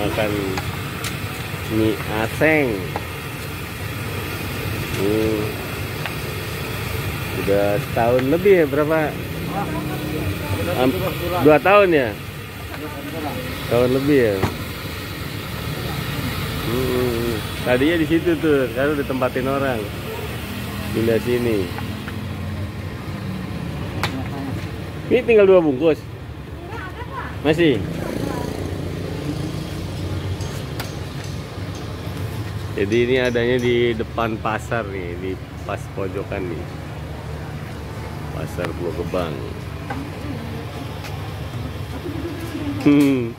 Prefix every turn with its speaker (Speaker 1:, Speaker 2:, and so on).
Speaker 1: makan mie aseng. Hmm. udah setahun lebih ya berapa? Am- dua tahun ya? Tahun lebih ya? Hmm. tadinya di situ tuh sekarang udah tempatin orang. Pindah sini. Ini tinggal dua bungkus. Masih jadi ini adanya di depan pasar nih di pas pojokan nih pasar Pulau Gebang hmm.